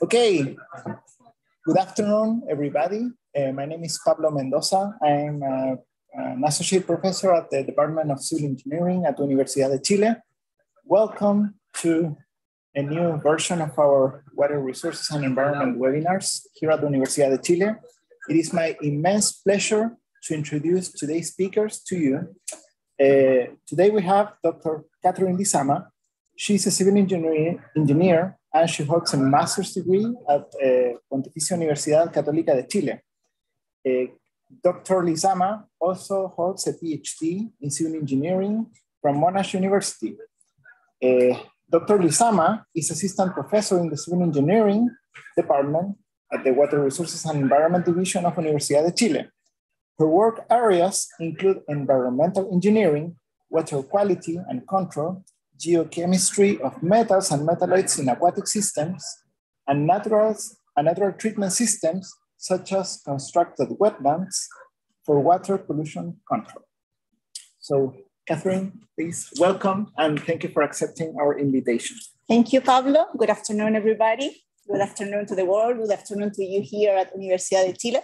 Okay, good afternoon, everybody. Uh, my name is Pablo Mendoza. I'm uh, an associate professor at the Department of Civil Engineering at the Universidad de Chile. Welcome to a new version of our Water Resources and Environment webinars here at the Universidad de Chile. It is my immense pleasure to introduce today's speakers to you. Uh, today we have Dr. Katherine Lizama. She's a civil engineer, engineer and she holds a master's degree at uh, Pontificia Universidad Católica de Chile. Uh, Dr. Lizama also holds a PhD in civil engineering from Monash University. Uh, Dr. Lizama is assistant professor in the civil engineering department at the Water Resources and Environment Division of Universidad de Chile. Her work areas include environmental engineering, water quality and control, geochemistry of metals and metalloids in aquatic systems, and natural, and natural treatment systems such as constructed wetlands for water pollution control. So Katherine, please welcome and thank you for accepting our invitation. Thank you, Pablo. Good afternoon, everybody. Good afternoon to the world. Good afternoon to you here at Universidad de Chile.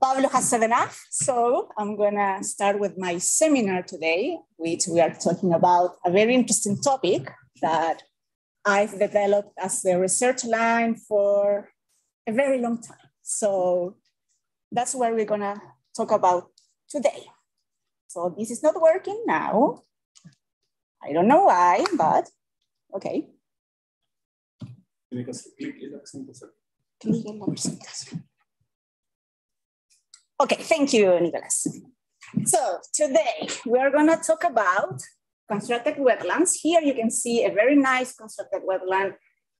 Pablo has said enough, so I'm gonna start with my seminar today, which we are talking about a very interesting topic that I've developed as a research line for a very long time. So that's what we're gonna talk about today. So this is not working now. I don't know why, but okay. Click in presentación. Okay, thank you, Nicholas. So today we are gonna talk about constructed wetlands. Here you can see a very nice constructed wetland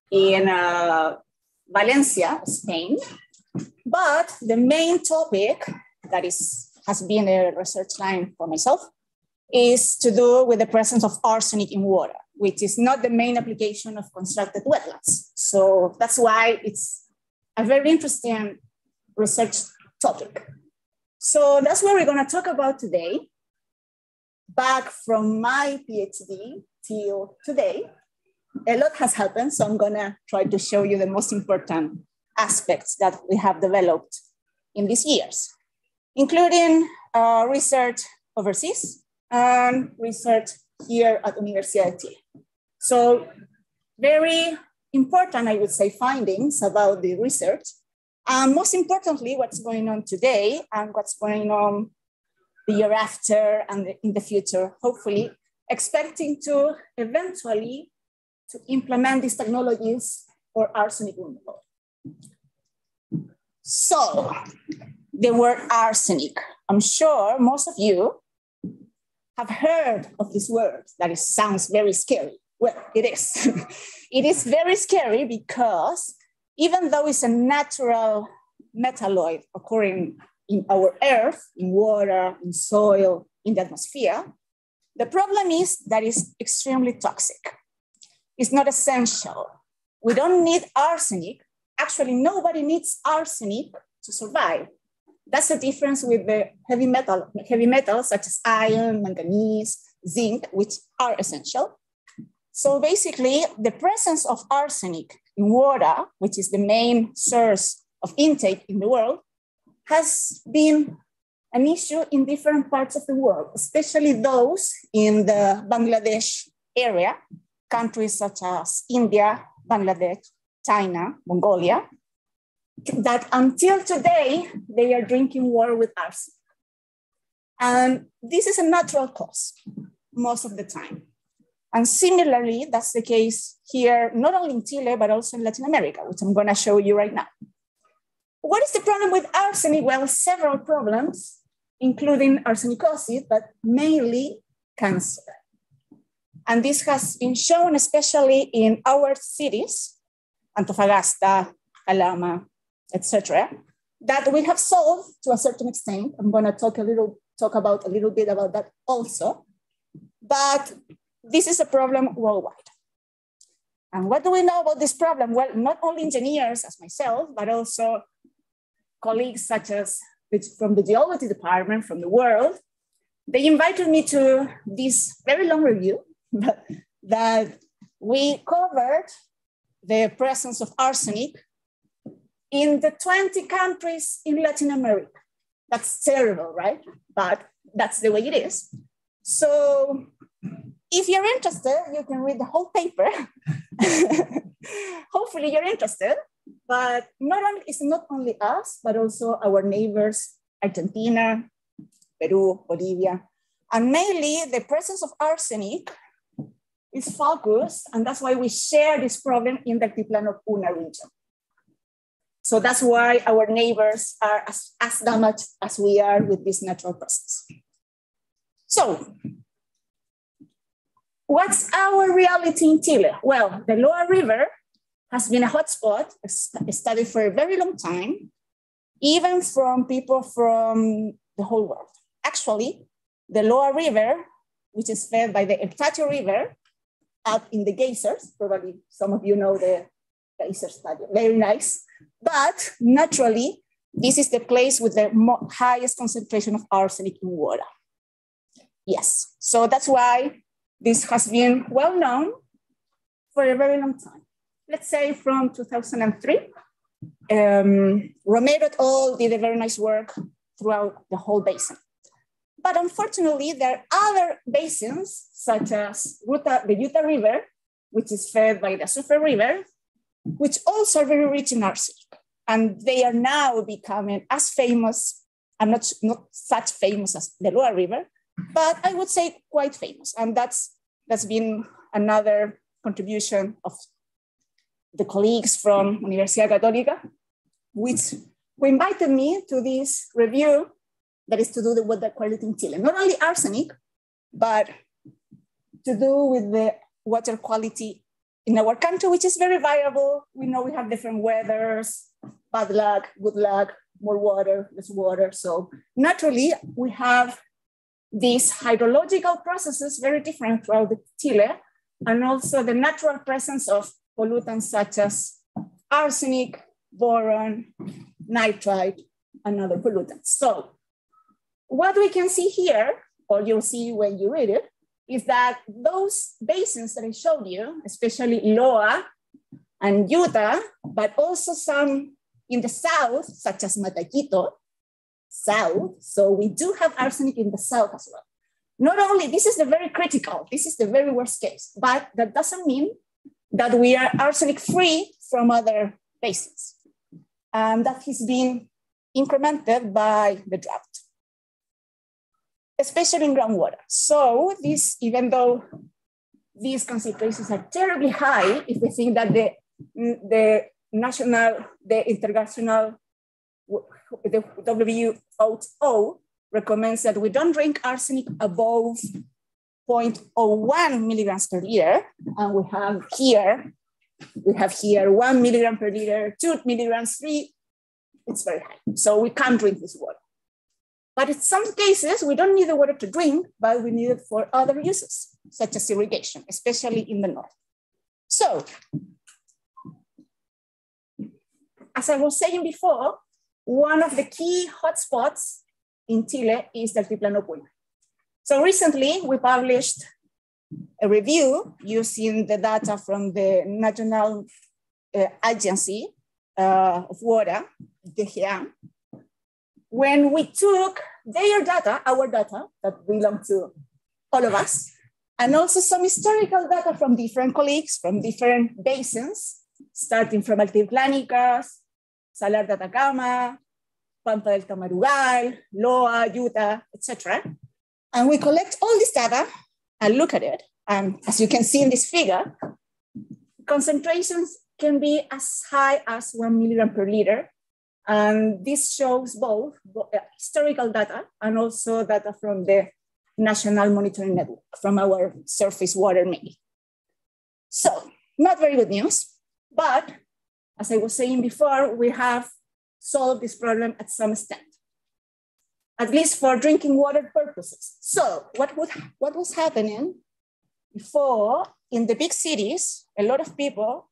in uh, Valencia, Spain. But the main topic that is has been a research line for myself is to do with the presence of arsenic in water, which is not the main application of constructed wetlands. So that's why it's a very interesting research topic. So that's what we're going to talk about today. Back from my PhD till today, a lot has happened. So I'm going to try to show you the most important aspects that we have developed in these years, including uh, research overseas and research here at Chile. So very important, I would say, findings about the research and most importantly, what's going on today and what's going on the year after and in the future, hopefully, expecting to eventually to implement these technologies for arsenic removal. So, the word arsenic. I'm sure most of you have heard of this word that it sounds very scary. Well, it is. it is very scary because even though it's a natural metalloid occurring in our earth, in water, in soil, in the atmosphere, the problem is that it's extremely toxic. It's not essential. We don't need arsenic. Actually, nobody needs arsenic to survive. That's the difference with the heavy metal, heavy metals such as iron, manganese, zinc, which are essential. So basically, the presence of arsenic in water, which is the main source of intake in the world, has been an issue in different parts of the world, especially those in the Bangladesh area, countries such as India, Bangladesh, China, Mongolia, that until today, they are drinking water with arsenic. And this is a natural cause most of the time. And similarly, that's the case here, not only in Chile, but also in Latin America, which I'm gonna show you right now. What is the problem with arsenic? Well, several problems, including arsenicosis, but mainly cancer. And this has been shown especially in our cities, Antofagasta, Calama, etc., that we have solved to a certain extent. I'm gonna talk a little, talk about a little bit about that also. But this is a problem worldwide. And what do we know about this problem? Well, not only engineers as myself, but also colleagues such as from the geology department from the world. They invited me to this very long review that we covered the presence of arsenic in the 20 countries in Latin America. That's terrible, right? But that's the way it is. So if you're interested, you can read the whole paper. Hopefully you're interested, but not only, it's not only us, but also our neighbors, Argentina, Peru, Bolivia, and mainly the presence of arsenic is focused, and that's why we share this problem in the Altiplano Puna region. So that's why our neighbors are as, as damaged as we are with this natural process. So what's our reality in Chile? Well, the Loa River has been a hotspot, studied for a very long time, even from people from the whole world. Actually, the Loa River, which is fed by the El River, out in the geysers, probably some of you know the geyser study, very nice. But naturally, this is the place with the highest concentration of arsenic in water. Yes, so that's why this has been well known for a very long time. Let's say from 2003, um, Romero et al. did a very nice work throughout the whole basin. But unfortunately, there are other basins, such as Lluta, the Lluta River, which is fed by the Azufre River, which also are very rich in arsenic. And they are now becoming as famous, and not, not such famous as the Loa River, but I would say quite famous. And that's, that's been another contribution of the colleagues from Universidad Católica, which who invited me to this review that is to do with the quality in Chile. Not only arsenic, but to do with the water quality in our country, which is very variable. We know we have different weathers, bad luck, good luck, more water, less water. So naturally, we have these hydrological processes very different throughout the Chile, and also the natural presence of pollutants such as arsenic, boron, nitrite, and other pollutants. So what we can see here, or you'll see when you read it, is that those basins that I showed you, especially Loa and Lluta, but also some in the south, such as Mataquito, south. So we do have arsenic in the south as well. Not only, this is the very critical, this is the very worst case, but that doesn't mean that we are arsenic free from other basins. And that has been incremented by the drought especially in groundwater. So this, even though these concentrations are terribly high, if we think that the, the national, the international, the WHO recommends that we don't drink arsenic above 0.01 milligrams per liter. And we have here, we have here one milligram per liter, two milligrams, three, it's very high. So we can't drink this water. But in some cases, we don't need the water to drink, but we need it for other uses, such as irrigation, especially in the north. So, as I was saying before, one of the key hotspots in Chile is the Altiplano Puna. So recently, we published a review using the data from the National uh, Agency uh, of Water, DGA, when we took their data, our data that belong to all of us, and also some historical data from different colleagues from different basins, starting from Altiplánicas, Salar de Atacama, Pampa del Tamarugal, Loa, Lluta, etc. And we collect all this data and look at it. And as you can see in this figure, concentrations can be as high as one milligram per liter and this shows both historical data and also data from the National Monitoring Network, from our surface water mainly. So, not very good news, but as I was saying before, we have solved this problem at some extent, at least for drinking water purposes. So, what, would, what was happening before in the big cities, a lot of people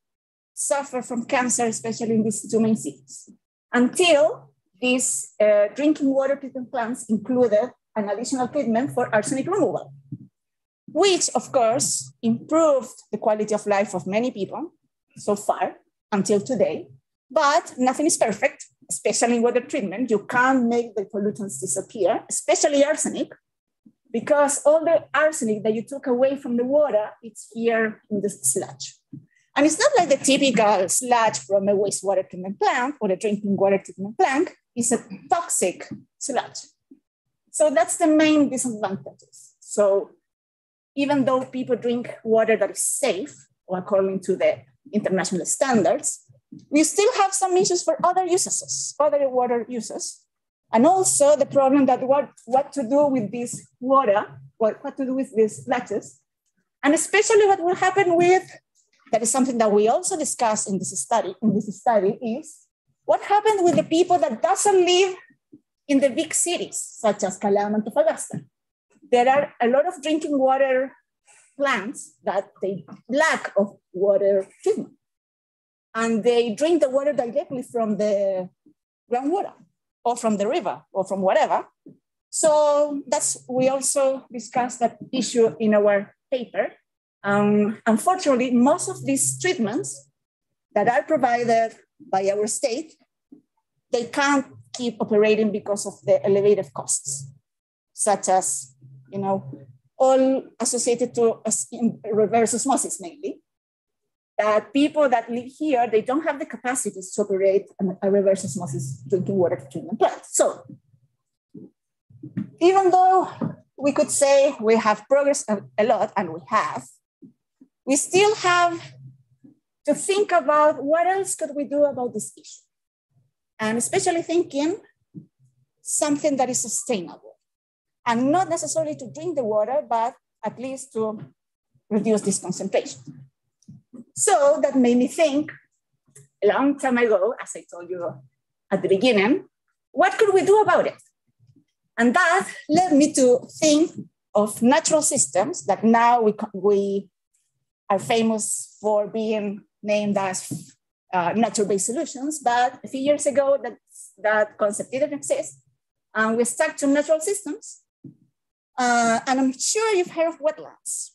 suffer from cancer, especially in these two main cities until these uh, drinking water treatment plants included an additional treatment for arsenic removal. which of course improved the quality of life of many people so far until today. But nothing is perfect, especially in water treatment. You can't make the pollutants disappear, especially arsenic, because all the arsenic that you took away from the water, it's here in the sludge. And it's not like the typical sludge from a wastewater treatment plant or a drinking water treatment plant. It's a toxic sludge. So that's the main disadvantages. So even though people drink water that is safe, or according to the international standards, we still have some issues for other uses, other water uses. And also the problem that what, what to do with this water, what, what to do with these sludges, and especially what will happen with, that is something that we also discuss in this study, in this study is what happens with the people that doesn't live in the big cities, such as Calama and Antofagasta. There are a lot of drinking water plants that they lack of water treatment. And they drink the water directly from the groundwater or from the river or from whatever. So that's, we also discussed that issue in our paper. Um, unfortunately, most of these treatments that are provided by our state, they can't keep operating because of the elevated costs, such as, you know, all associated to reverse osmosis mainly, that people that live here, they don't have the capacity to operate a reverse osmosis drinking water treatment plant. So even though we could say we have progressed a lot, and we have, we still have to think about what else could we do about this issue. And especially thinking something that is sustainable and not necessarily to drink the water, but at least to reduce this concentration. So that made me think a long time ago, as I told you at the beginning, what could we do about it? And that led me to think of natural systems that now we, we are famous for being named as uh, nature-based solutions. But a few years ago, that, that concept didn't exist. And we stuck to natural systems. Uh, and I'm sure you've heard of wetlands.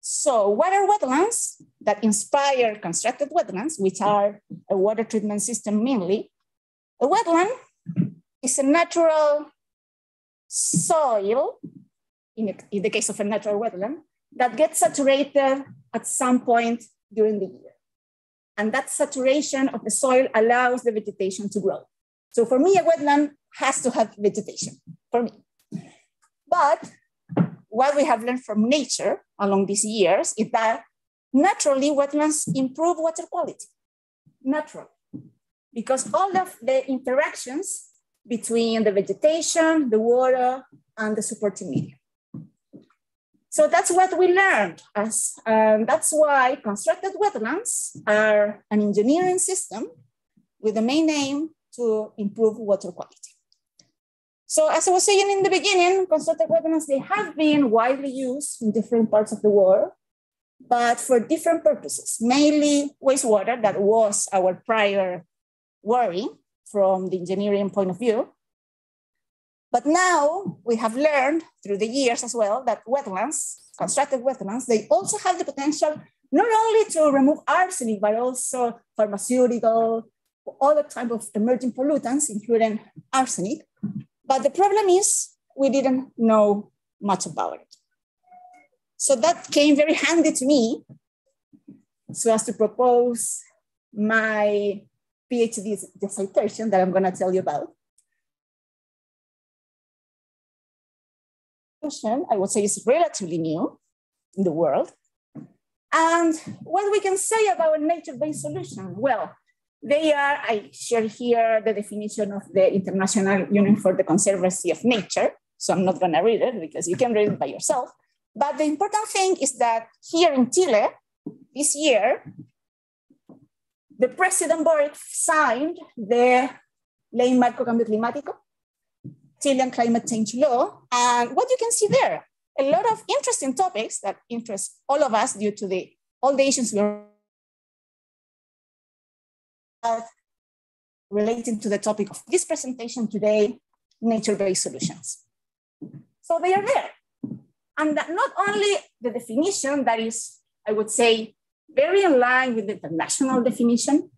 So what are wetlands that inspire constructed wetlands, which are a water treatment system mainly? A wetland is a natural soil, in, a, in the case of a natural wetland, that gets saturated at some point during the year. And that saturation of the soil allows the vegetation to grow. So for me, a wetland has to have vegetation, for me. But what we have learned from nature along these years is that naturally wetlands improve water quality, naturally, because all of the interactions between the vegetation, the water, and the supporting media. So that's what we learned. As, um, that's why constructed wetlands are an engineering system with the main aim to improve water quality. So as I was saying in the beginning, constructed wetlands, they have been widely used in different parts of the world, but for different purposes, mainly wastewater, that was our prior worry from the engineering point of view. But now we have learned through the years as well that wetlands, constructed wetlands, they also have the potential not only to remove arsenic, but also pharmaceutical, other type of emerging pollutants, including arsenic. But the problem is we didn't know much about it. So that came very handy to me so as to propose my PhD dissertation that I'm gonna tell you about. I would say is relatively new in the world. And what we can say about a nature-based solution? Well, they are, I share here the definition of the International Union for the Conservancy of Nature. So I'm not gonna read it because you can read it by yourself. But the important thing is that here in Chile, this year, the President Boric signed the Ley Marco Cambio Climático, Chilean climate change law. And what you can see there, a lot of interesting topics that interest all of us due to the all the issues we're relating to the topic of this presentation today, nature-based solutions. So they are there. and that not only the definition that is, I would say, very in line with the international definition,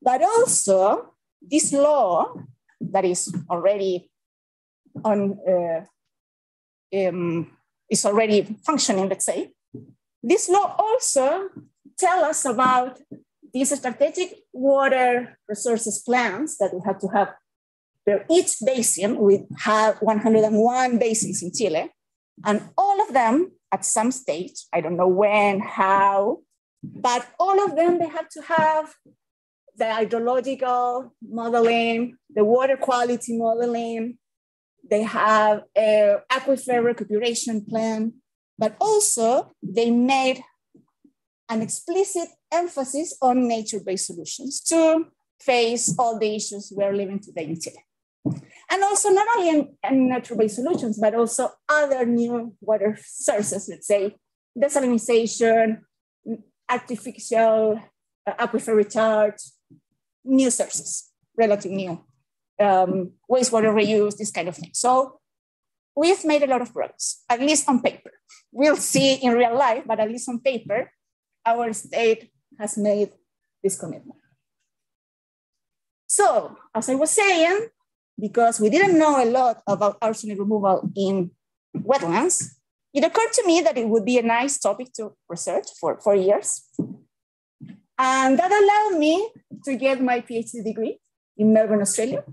but also this law that is already on uh, um, is already functioning, let's say. This law also tell us about these strategic water resources plans that we have to have for each basin. We have 101 basins in Chile, and all of them at some stage, I don't know when, how, but all of them, they have to have the hydrological modeling, the water quality modeling, they have a aquifer recuperation plan, but also they made an explicit emphasis on nature-based solutions to face all the issues we're living today in Chile. And also not only in, in nature-based solutions, but also other new water sources, let's say desalinization, artificial uh, aquifer recharge, new sources, relatively new, um, wastewater reuse, this kind of thing. So we've made a lot of progress, at least on paper. We'll see in real life, but at least on paper, our state has made this commitment. So, as I was saying, because we didn't know a lot about arsenic removal in wetlands, it occurred to me that it would be a nice topic to research for four years. And that allowed me to get my PhD degree in Melbourne, Australia.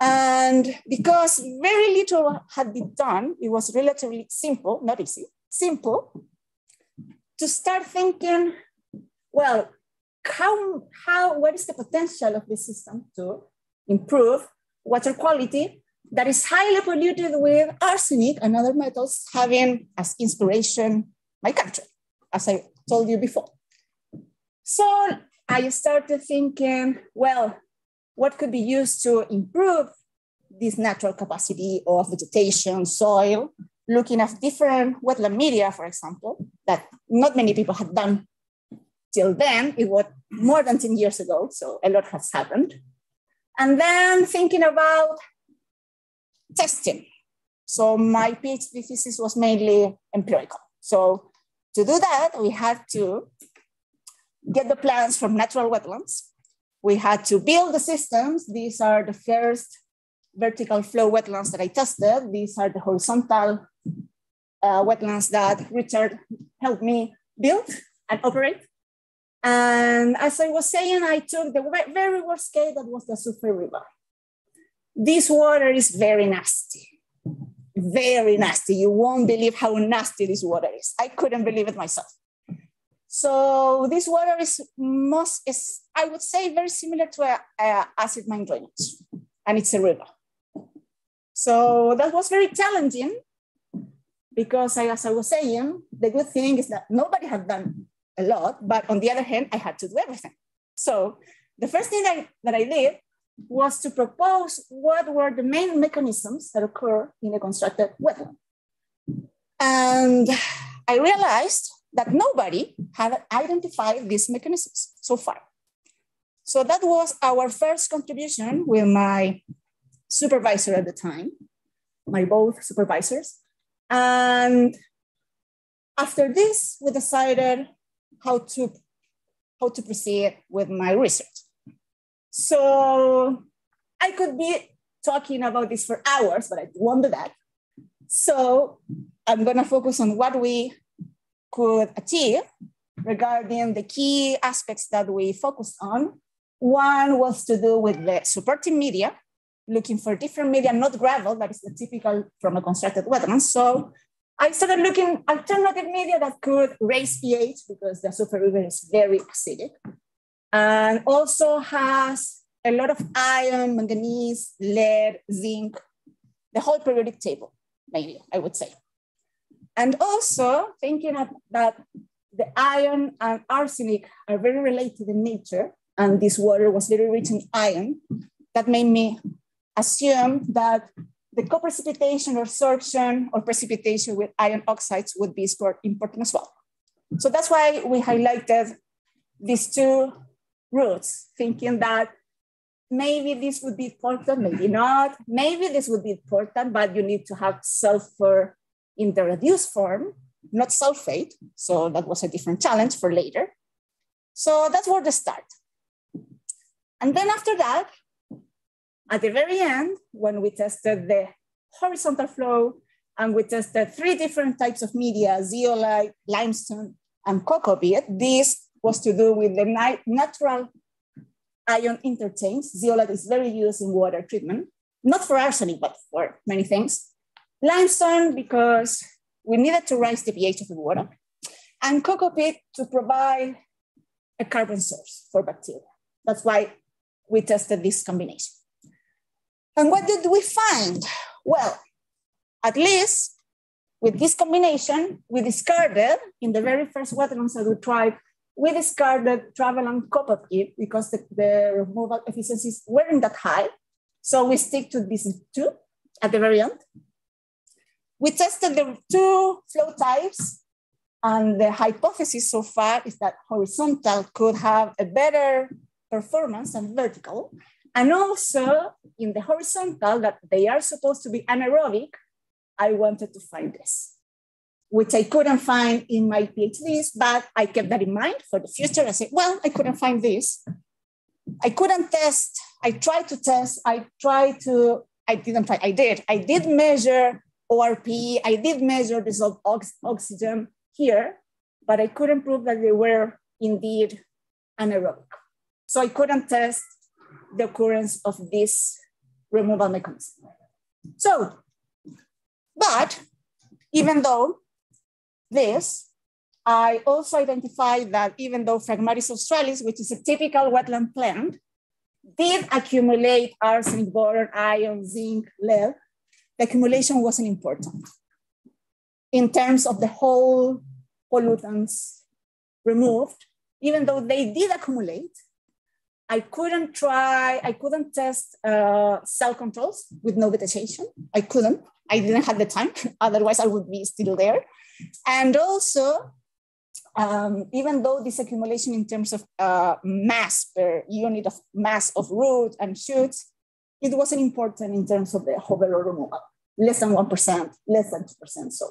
And because very little had been done, it was relatively simple, not easy, simple, to start thinking, well, how, how, what is the potential of this system to improve water quality that is highly polluted with arsenic and other metals having as inspiration my country, as I told you before. So I started thinking, well, what could be used to improve this natural capacity of vegetation, soil, looking at different wetland media, for example, that not many people had done till then. It was more than 10 years ago, so a lot has happened. And then thinking about testing. So my PhD thesis was mainly empirical. So to do that, we had to get the plants from natural wetlands. We had to build the systems. These are the first vertical flow wetlands that I tested. These are the horizontal uh, wetlands that Richard helped me build and operate. And as I was saying, I took the very worst case that was the Azufre River. This water is very nasty, very nasty. You won't believe how nasty this water is. I couldn't believe it myself. So this water is most is I would say very similar to a, a acid mine drainage, and it's a river. So that was very challenging because I, as I was saying, the good thing is that nobody had done a lot, but on the other hand, I had to do everything. So the first thing I, that I did was to propose what were the main mechanisms that occur in a constructed wetland. And I realized that nobody had identified these mechanisms so far. So that was our first contribution with my supervisor at the time, my both supervisors. And after this, we decided how to, how to proceed with my research. So I could be talking about this for hours, but I won't do that. So I'm gonna focus on what we could achieve regarding the key aspects that we focused on. One was to do with the supporting media, looking for different media, not gravel, that is the typical from a constructed wetland. So I started looking alternative media that could raise pH because the Azufre River is very acidic and also has a lot of iron, manganese, lead, zinc, the whole periodic table, maybe I would say. And also thinking that the iron and arsenic are very related in nature, and this water was very rich in iron, that made me assume that the co-precipitation or sorption or precipitation with iron oxides would be important as well. So that's why we highlighted these two routes, thinking that maybe this would be important, maybe not. Maybe this would be important, but you need to have sulfur in the reduced form, not sulfate. So that was a different challenge for later. So that's where the start. And then after that, at the very end, when we tested the horizontal flow and we tested three different types of media, zeolite, limestone, and cocoa peat, this was to do with the natural ion interchange. Zeolite is very used in water treatment, not for arsenic, but for many things. Limestone, because we needed to raise the pH of the water. And cocoa peat to provide a carbon source for bacteria. That's why we tested this combination. And what did we find? Well, at least with this combination, we discarded in the very first wetlands that we tried we discarded gravel and copper because the, the removal efficiencies weren't that high. So we stick to these two at the very end. We tested the two flow types and the hypothesis so far is that horizontal could have a better performance than vertical. And also in the horizontal that they are supposed to be anaerobic, I wanted to find this which I couldn't find in my PhDs, but I kept that in mind for the future. I said, well, I couldn't find this. I couldn't test. I tried to test. I tried to, I didn't try, I did. I did measure ORP. I did measure dissolved ox oxygen here, but I couldn't prove that they were indeed anaerobic. So I couldn't test the occurrence of this removal mechanism. So, but even though this, I also identified that even though Phragmites australis, which is a typical wetland plant, did accumulate arsenic, boron, iron, zinc, lead, the accumulation wasn't important in terms of the whole pollutants removed, even though they did accumulate, I couldn't try, I couldn't test uh, cell controls with no vegetation. I couldn't, I didn't have the time. Otherwise I would be still there. And also, um, even though this accumulation in terms of uh, mass per unit of mass of root and shoots, it wasn't important in terms of the overall removal, less than 1%, less than 2%. So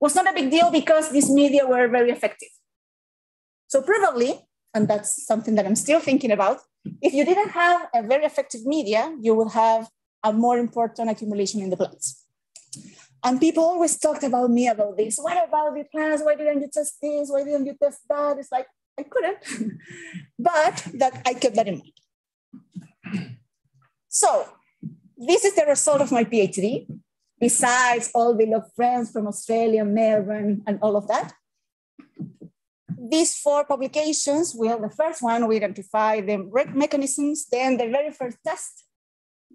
was not a big deal because these media were very effective. So probably, and that's something that I'm still thinking about, if you didn't have a very effective media, you would have a more important accumulation in the plants. And people always talked about me about this. What about the plants? Why didn't you test this? Why didn't you test that? It's like, I couldn't. but that I kept that in mind. So this is the result of my PhD, besides all the love friends from Australia, Melbourne, and all of that. These four publications, well, the first one, we identify the mechanisms, then the very first test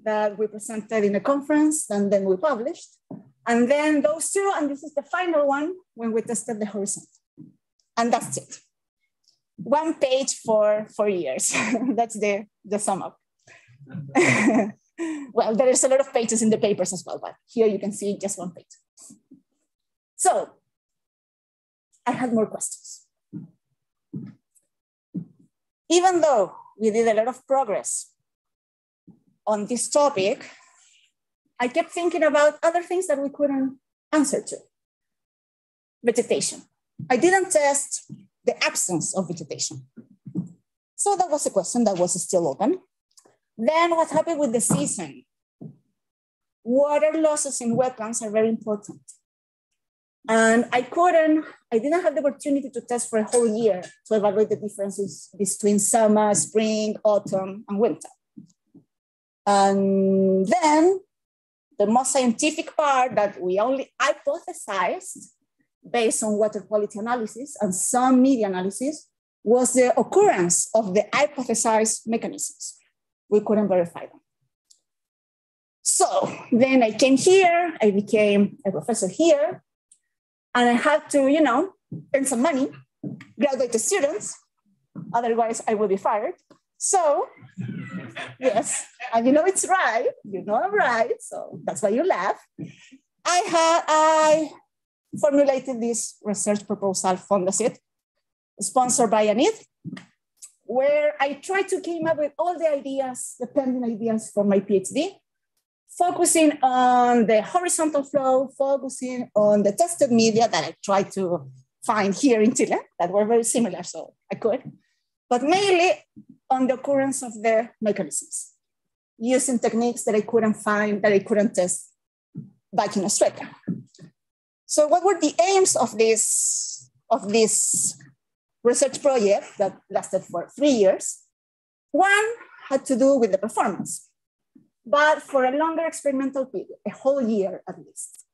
that we presented in a conference, and then we published. And then those two, and this is the final one when we tested the horizon. And that's it. One page for four years. that's the, the sum up. well, there is a lot of pages in the papers as well, but here you can see just one page. So I had more questions. Even though we did a lot of progress on this topic, I kept thinking about other things that we couldn't answer to. Vegetation. I didn't test the absence of vegetation. So that was a question that was still open. Then what happened with the season? Water losses in wetlands are very important. And I couldn't, I didn't have the opportunity to test for a whole year to evaluate the differences between summer, spring, autumn, and winter. And then the most scientific part that we only hypothesized based on water quality analysis and some media analysis was the occurrence of the hypothesized mechanisms. We couldn't verify them. So then I came here, I became a professor here, and I had to, you know, earn some money, graduate the students, otherwise I would be fired. So yes, and you know it's right. You know I'm right, so that's why you laugh. I had I formulated this research proposal Fondecyt, sponsored by ANID, where I tried to came up with all the ideas, the pending ideas for my PhD. Focusing on the horizontal flow, focusing on the tested media that I tried to find here in Chile that were very similar, so I could, but mainly on the occurrence of the mechanisms, using techniques that I couldn't find, that I couldn't test back in Australia. So what were the aims of this, of this research project that lasted for three years? One had to do with the performance but for a longer experimental period, a whole year at least.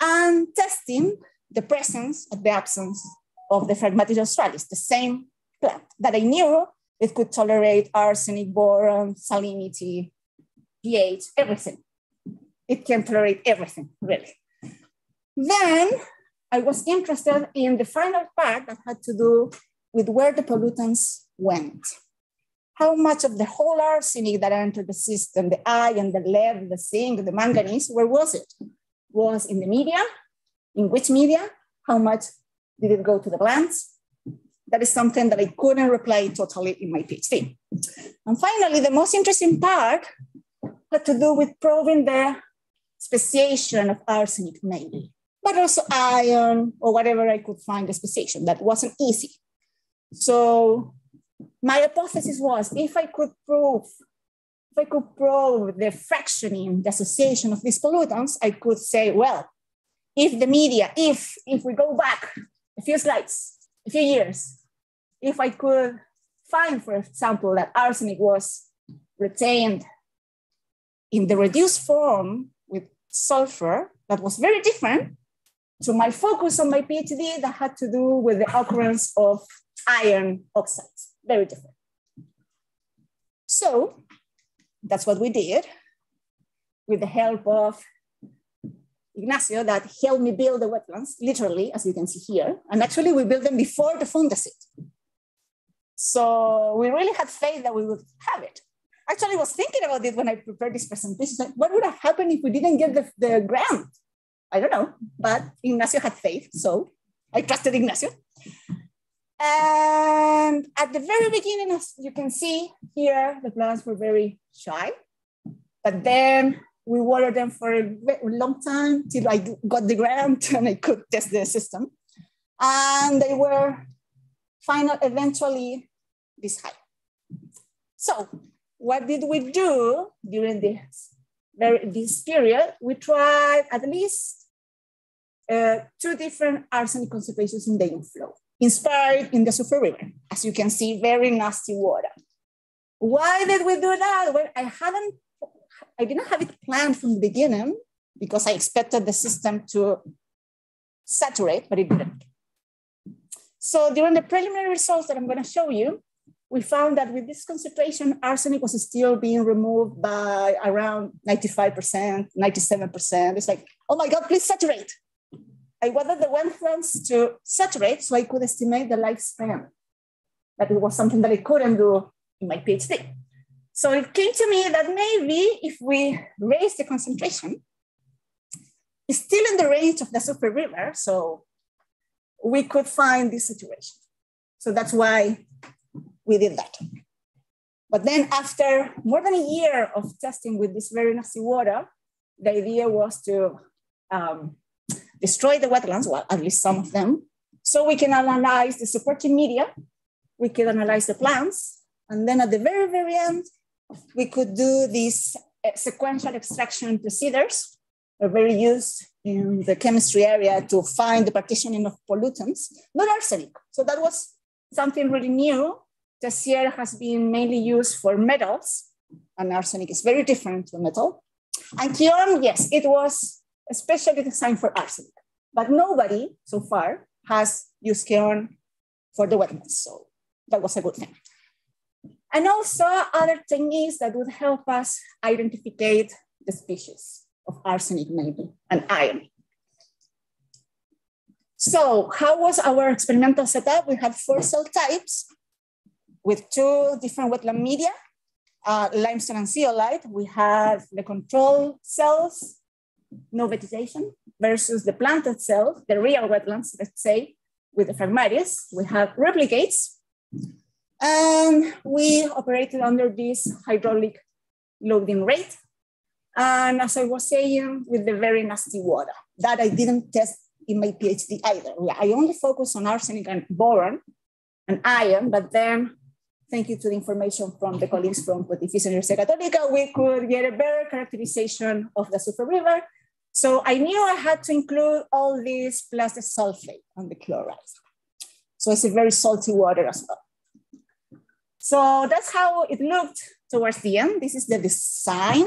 And testing the presence and the absence of the Phragmites australis, the same plant that I knew it could tolerate arsenic, boron, salinity, pH, everything. It can tolerate everything, really. Then I was interested in the final part that had to do with where the pollutants went how much of the whole arsenic that entered the system, the iron, the lead, the zinc, the manganese, where was it? Was in the media? In which media? How much did it go to the plants? That is something that I couldn't reply totally in my PhD. And finally, the most interesting part had to do with proving the speciation of arsenic mainly, but also iron or whatever I could find the speciation. That wasn't easy. So my hypothesis was if I could prove, if I could prove the fractioning, the association of these pollutants, I could say, well, if the media, if if we go back a few slides, a few years, if I could find, for example, that arsenic was retained in the reduced form with sulfur, that was very different to my focus on my PhD that had to do with the occurrence of iron oxides very different. So that's what we did with the help of Ignacio that helped me build the wetlands, literally, as you can see here. And actually we built them before the Fondecyt. So we really had faith that we would have it. Actually, I was thinking about it when I prepared this presentation. Like, what would have happened if we didn't get the, the grant? I don't know, but Ignacio had faith, so I trusted Ignacio. And at the very beginning, as you can see here, the plants were very shy. But then we watered them for a long time till I got the grant and I could test the system. And they were final, eventually this high. So what did we do during this, very this period? We tried at least uh, two different arsenic concentrations in the inflow inspired in the Azufre River. As you can see, very nasty water. Why did we do that? Well, I hadn't, I didn't have it planned from the beginning because I expected the system to saturate, but it didn't. So during the preliminary results that I'm gonna show you, we found that with this concentration, arsenic was still being removed by around 95%, 97%. It's like, oh my God, please saturate. I wanted the wetlands to saturate so I could estimate the lifespan. That it was something that I couldn't do in my PhD. So it came to me that maybe if we raise the concentration, it's still in the range of the Azufre River, so we could find this situation. So that's why we did that. But then after more than a year of testing with this very nasty water, the idea was to um, destroy the wetlands, well, at least some of them. So we can analyze the supporting media, we can analyze the plants, and then at the very, very end, we could do these eh, sequential extraction procedures are very used in the chemistry area to find the partitioning of pollutants, not arsenic. So that was something really new. Tessier has been mainly used for metals, and arsenic is very different to metal. And Keon, yes, it was especially designed for arsenic. But nobody so far has used Keon for the wetlands. So that was a good thing. And also other techniques that would help us identify the species of arsenic maybe and iron. So how was our experimental setup? We had four cell types with two different wetland media, uh, limestone and zeolite. We have the control cells no vegetation versus the plant itself, the real wetlands, let's say, with the Phragmites, we have replicates. And we operated under this hydraulic loading rate. And as I was saying, with the very nasty water that I didn't test in my PhD either. I only focus on arsenic and boron and iron, but then thank you to the information from the colleagues from Pontificia Universidad Católica, we could get a better characterization of the Azufre River. So I knew I had to include all these plus the sulfate and the chloride. So it's a very salty water as well. So that's how it looked towards the end. This is the design.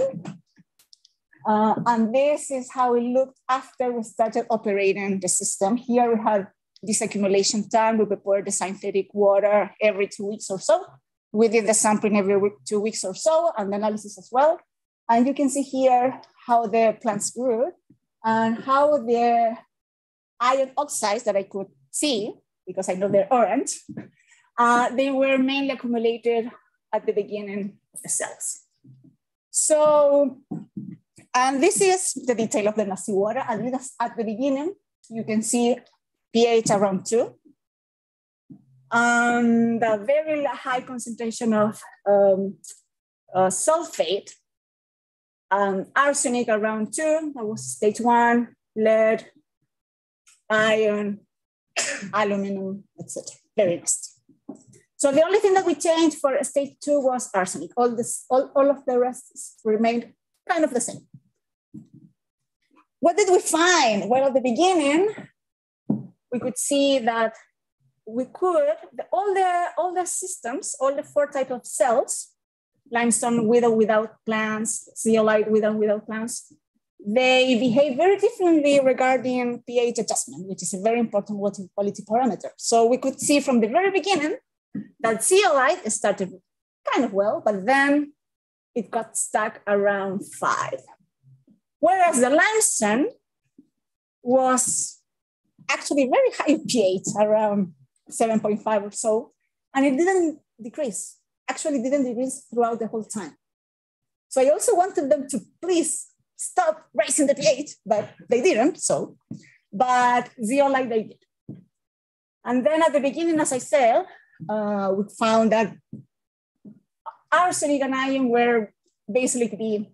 Uh, and this is how it looked after we started operating the system. Here we have this accumulation time. We prepare the synthetic water every two weeks or so. We did the sampling every two weeks or so, and the analysis as well. And you can see here how the plants grew and how the iron oxides that I could see, because I know they're orange, uh, they were mainly accumulated at the beginning of the cells. So and this is the detail of the nasty water. And at the beginning, you can see pH around two. And a very high concentration of um, uh, sulfate, um, arsenic around two, that was stage one, lead, iron, aluminum, etc. Very nasty. So the only thing that we changed for stage two was arsenic. All, this, all, all of the rest remained kind of the same. What did we find? Well, at the beginning, we could see that we could, all, the, all the systems, all the four types of cells, limestone with or without plants, zeolite with or without plants, they behave very differently regarding pH adjustment, which is a very important water quality parameter. So we could see from the very beginning that zeolite started kind of well, but then it got stuck around five. Whereas the limestone was actually very high pH, around 7.5 or so, and it didn't decrease. Actually, didn't decrease throughout the whole time. So I also wanted them to please stop raising the pH, but they didn't. So, but zeolite they did. And then at the beginning, as I said, uh, we found that arsenic and iron were basically to be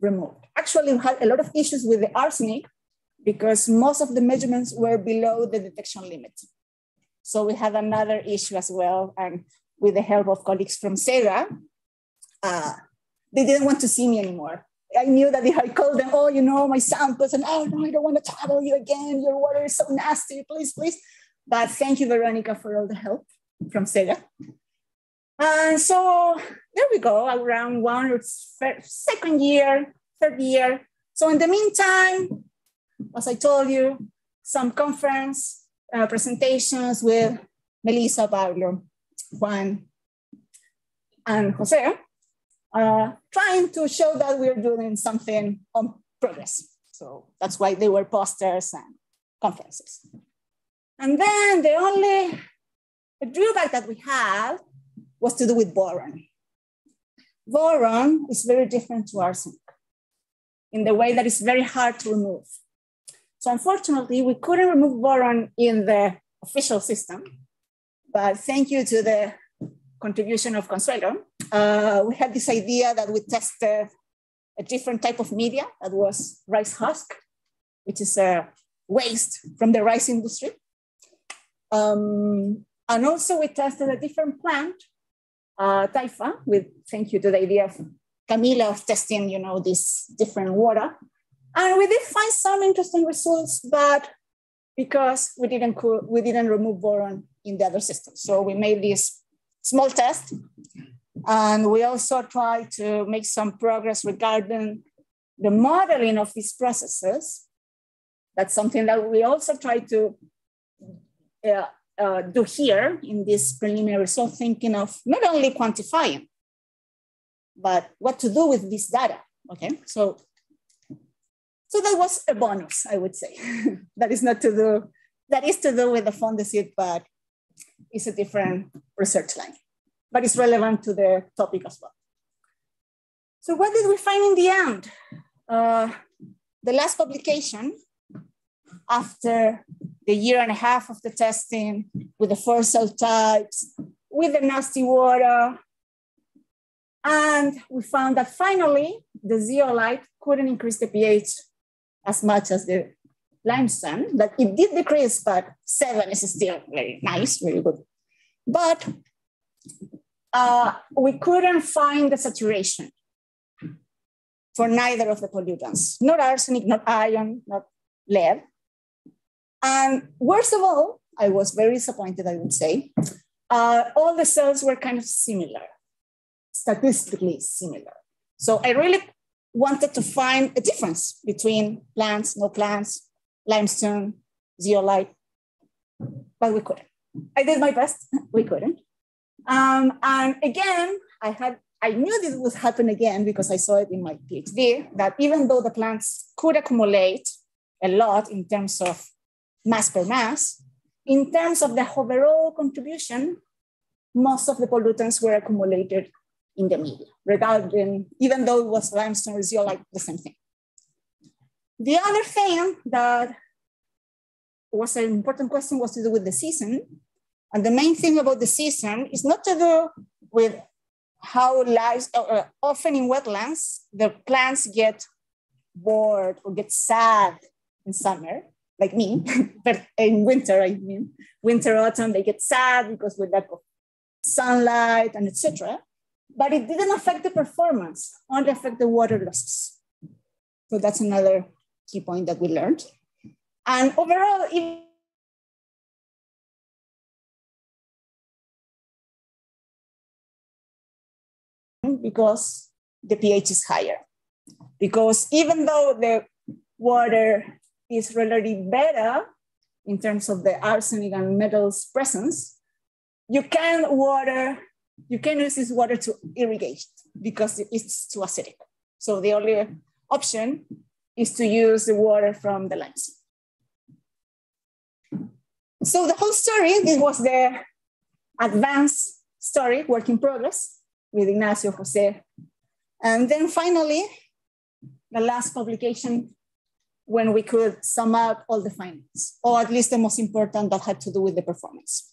removed. Actually, we had a lot of issues with the arsenic because most of the measurements were below the detection limit. So we had another issue as well. And with the help of colleagues from SEGA, uh, they didn't want to see me anymore. I knew that if I called them, oh, you know, my samples, and oh, no, I don't want to trouble you again. Your water is so nasty, please, please. But thank you, Veronica, for all the help from SEGA. And so there we go, around one or second year, third year. So in the meantime, as I told you, some conference uh, presentations with Melissa, Pablo, Juan, and Jose, uh, trying to show that we're doing something on progress. So that's why they were posters and conferences. And then the only drawback that we have was to do with boron. Boron is very different to arsenic in the way that it's very hard to remove. So unfortunately, we couldn't remove boron in the official system, but thank you to the contribution of Consuelo, uh, we had this idea that we tested a different type of media that was rice husk, which is a waste from the rice industry. Um, and also we tested a different plant, uh, Typha, with thank you to the idea of Camila of testing, you know, this different water. And we did find some interesting results, but because we didn't, we didn't remove boron in the other system. So we made this small test. And we also tried to make some progress regarding the modeling of these processes. That's something that we also try to uh, uh, do here in this preliminary result, thinking of not only quantifying, but what to do with this data. Okay, so so that was a bonus, I would say. that is not to do that is to do with the Fondecyt, but it's a different research line, but it's relevant to the topic as well. So what did we find in the end? Uh, the last publication after the year and a half of the testing with the four cell types, with the nasty water, And we found that finally the zeolite couldn't increase the pH as much as the limestone, that it did decrease, but seven is still very nice, very good. But uh, we couldn't find the saturation for neither of the pollutants, not arsenic, not iron, not lead. And worst of all, I was very disappointed, I would say. Uh, all the cells were kind of similar, statistically similar. So I really wanted to find a difference between plants, no plants, limestone, zeolite, but we couldn't. I did my best, we couldn't. Um, and again, I had I knew this would happen again because I saw it in my PhD that even though the plants could accumulate a lot in terms of mass per mass, in terms of the overall contribution, most of the pollutants were accumulated in the media, regarding, even though it was limestone or zeolite, the same thing. The other thing that was an important question was to do with the season. And the main thing about the season is not to do with how lives, uh often in wetlands, the plants get bored or get sad in summer, like me, but in winter, I mean, winter, autumn, they get sad because with lack of sunlight and etc. But it didn't affect the performance, only affect the water losses. So that's another key point that we learned. And overall, because the pH is higher. Because even though the water is relatively better in terms of the arsenic and metals presence, you can water, you can use this water to irrigate because it's too acidic. So the only option is to use the water from the limestone. So the whole story, this was the advanced story, work in progress with Ignacio Jose. And then finally, the last publication when we could sum up all the findings, or at least the most important that had to do with the performance.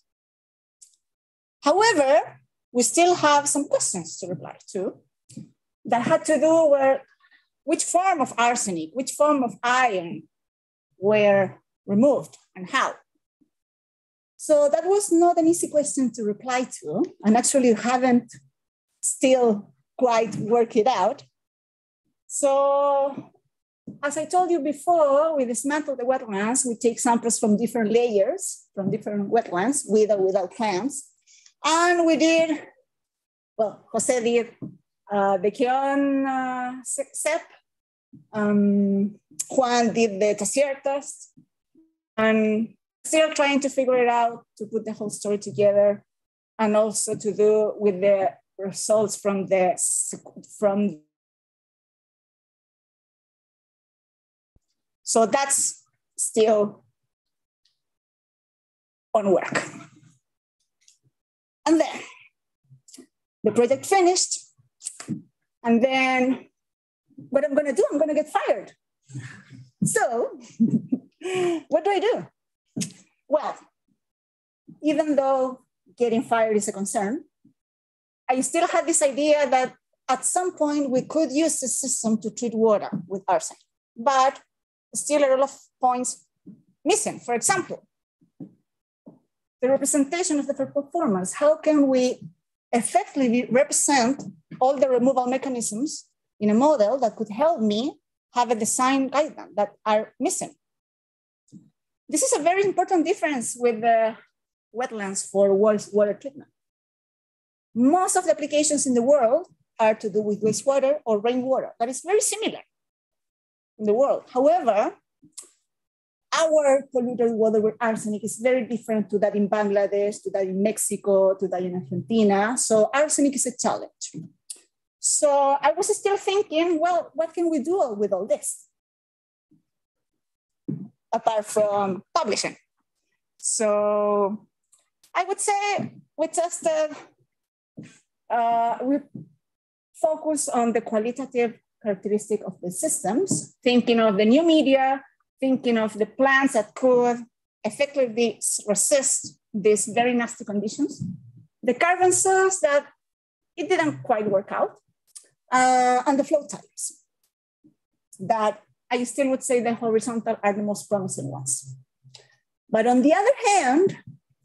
However, we still have some questions to reply to that had to do with which form of arsenic, which form of iron were removed and how. So that was not an easy question to reply to, and actually haven't still quite worked it out. So as I told you before, we dismantle the wetlands. We take samples from different layers, from different wetlands, with or without plants. And we did, well, Jose did uh, the Keon uh. Um, Juan did the Tessier test. And still trying to figure it out to put the whole story together and also to do with the results from the from So that's still on work. And then the project finished. And then what I'm going to do, I'm going to get fired. So, what do I do? Well, even though getting fired is a concern, I still had this idea that at some point we could use the system to treat water with arsenic. But still a lot of points missing. For example, the representation of the performance. How can we effectively represent all the removal mechanisms in a model that could help me have a design guideline that are missing? This is a very important difference with the wetlands for water treatment. Most of the applications in the world are to do with wastewater or rainwater. That is very similar in the world. However, our polluted water with arsenic is very different to that in Bangladesh, to that in Mexico, to that in Argentina. So arsenic is a challenge. So I was still thinking, well, what can we do with all this? Apart from publishing. So I would say we tested, uh, we focus on the qualitative characteristic of the systems, thinking of the new media, thinking of the plants that could effectively resist these very nasty conditions. The carbon source that it didn't quite work out. Uh, and the flow types that I still would say the horizontal are the most promising ones. But on the other hand,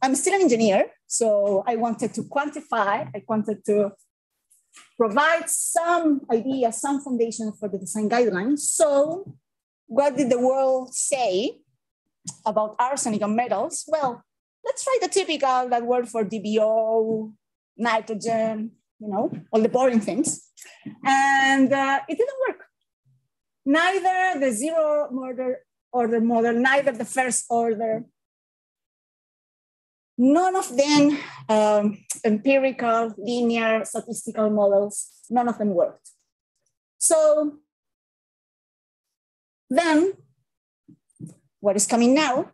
I'm still an engineer, so I wanted to quantify, I wanted to provide some idea, some foundation for the design guidelines. So what did the world say about arsenic and metals? Well, let's try the typical, that word for DBO, nitrogen, you know, all the boring things. And uh, it didn't work. Neither the zero order order model, neither the first order, none of them um, empirical, linear, statistical models, none of them worked. So then what is coming now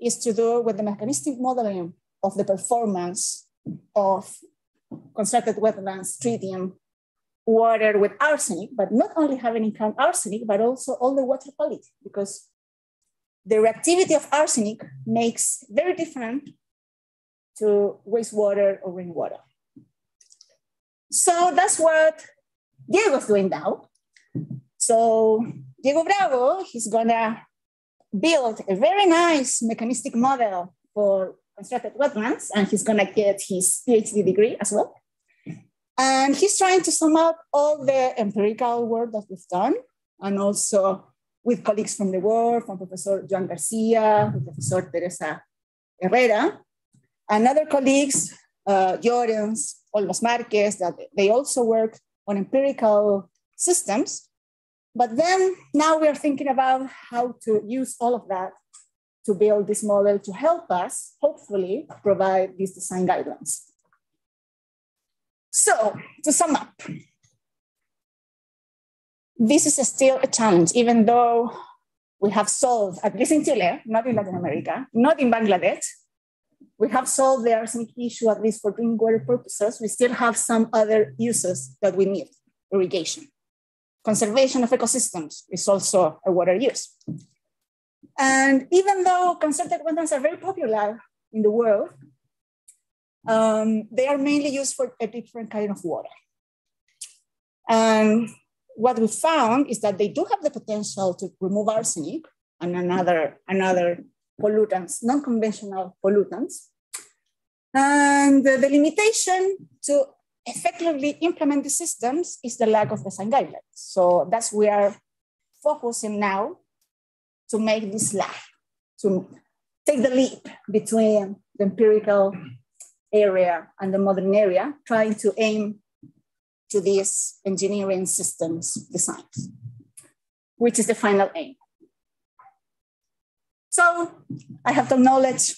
is to do with the mechanistic modeling of the performance of constructed wetlands treating water with arsenic, but not only having in account arsenic, but also all the water quality, because the reactivity of arsenic makes very different to wastewater or rainwater. So that's what Diego's doing now. So Diego Bravo, he's gonna build a very nice mechanistic model for constructed wetlands, and he's gonna get his PhD degree as well. And he's trying to sum up all the empirical work that we've done, and also with colleagues from the world, from Professor Joan Garcia, Professor Teresa Herrera, and other colleagues, uh, Llorens, Olmos Marquez, that they also work on empirical systems. But then now we are thinking about how to use all of that to build this model to help us, hopefully, provide these design guidelines. So to sum up, this is still a challenge, even though we have solved, at least in Chile, not in Latin America, not in Bangladesh, we have solved the arsenic issue, at least for drinking water purposes. We still have some other uses that we need, irrigation. Conservation of ecosystems is also a water use. And even though conserved wetlands are very popular in the world, um, they are mainly used for a different kind of water. And what we found is that they do have the potential to remove arsenic and another, another pollutants, non-conventional pollutants. And the limitation to effectively implement the systems is the lack of design guidelines. So that's where we are focusing now to make this lab, to take the leap between the empirical area and the modern area, trying to aim to these engineering systems designs, which is the final aim. So I have to acknowledge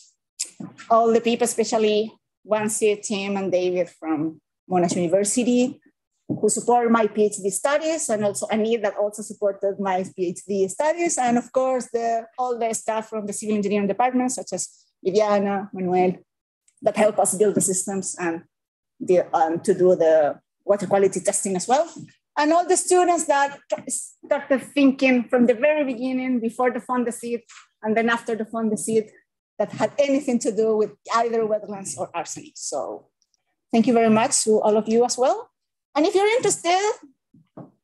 all the people, especially Wansi, Tim, and David from Monash University, who support my PhD studies, and also Anit that also supported my PhD studies, and of course the all the staff from the civil engineering department, such as Viviana, Manuel, that help us build the systems and the, um, to do the water quality testing as well. And all the students that started thinking from the very beginning, before the Fondecyt, and then after the Fondecyt, that had anything to do with either wetlands or arsenic. So thank you very much to all of you as well. And if you're interested,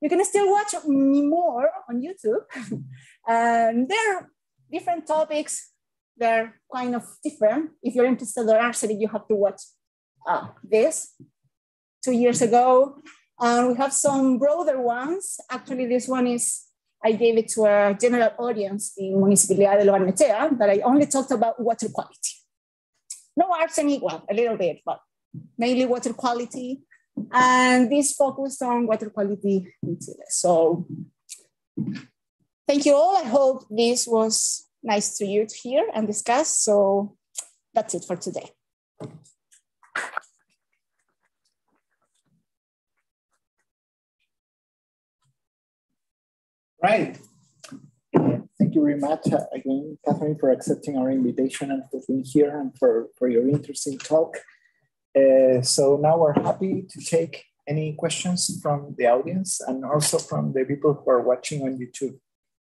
you can still watch me more on YouTube. and there are different topics. They're kind of different. If you're interested in arsenic, you have to watch uh, this. Two years ago, and we have some broader ones. Actually, this one is I gave it to a general audience in Municipalidad de Lo Barnechea, but I only talked about water quality. No arsenic, well, a little bit, but mainly water quality. And this focused on water quality in Chile. So thank you all. I hope this was nice to you to hear and discuss. So that's it for today. Right. Thank you very much uh, again, Katherine, for accepting our invitation and for being here and for, for your interesting talk. Uh, so now we're happy to take any questions from the audience and also from the people who are watching on YouTube.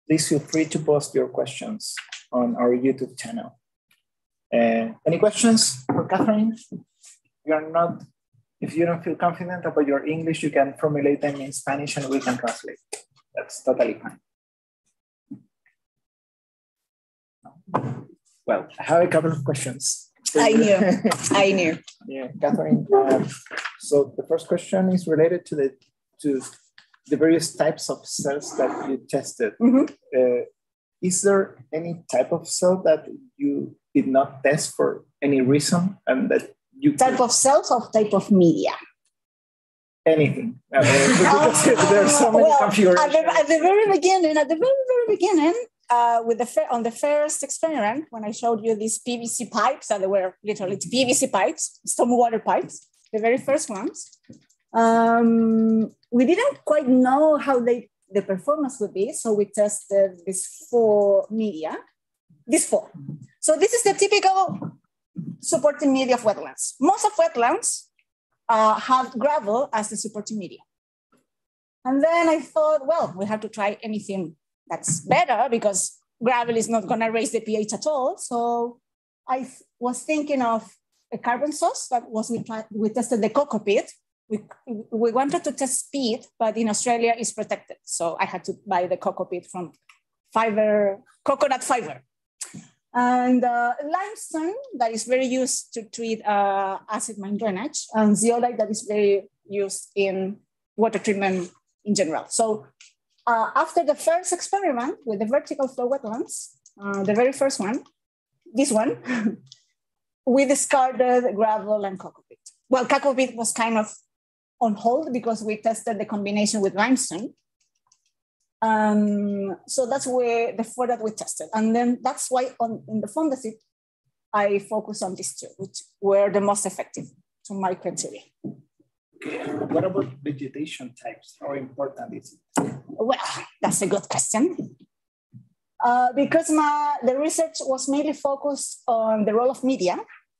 Please feel free to post your questions on our YouTube channel. Uh, any questions for Katherine? You are not if you don't feel confident about your English, you can formulate them in Spanish and we can translate. That's totally fine. Well, I have a couple of questions. I knew, I knew. Yeah, Katherine. Uh, so the first question is related to the to the various types of cells that you tested. Mm -hmm. uh, is there any type of cell that you did not test for any reason and that you type could... of cells or type of media? Anything. There's so many well, configurations. At the, at the, very beginning, at the very, very beginning, uh, with the on the first experiment, when I showed you these PVC pipes, that they were literally PVC pipes, stormwater pipes, the very first ones, um, we didn't quite know how they the performance would be, so we tested these four media, these four. So this is the typical supporting media of wetlands. Most of wetlands uh, have gravel as the supporting media. And then I thought, well, we have to try anything that's better because gravel is not going to raise the pH at all. So I was thinking of a carbon source that was we, we tested the coco peat. We, we wanted to test peat, but in Australia it's protected. So I had to buy the coco peat from fiber, coconut fiber. And uh, limestone that is very used to treat uh, acid mine drainage and zeolite that is very used in water treatment in general. So uh, after the first experiment with the vertical flow wetlands, uh, the very first one, this one, we discarded gravel and coco peat. Well, coco peat was kind of on hold because we tested the combination with limestone. Um, so that's where the four that we tested. And then that's why on in the Fondecyt, I focus on these two, which were the most effective to my criteria. What about vegetation types? How important is it? Well, that's a good question. Uh, because my, the research was mainly focused on the role of media.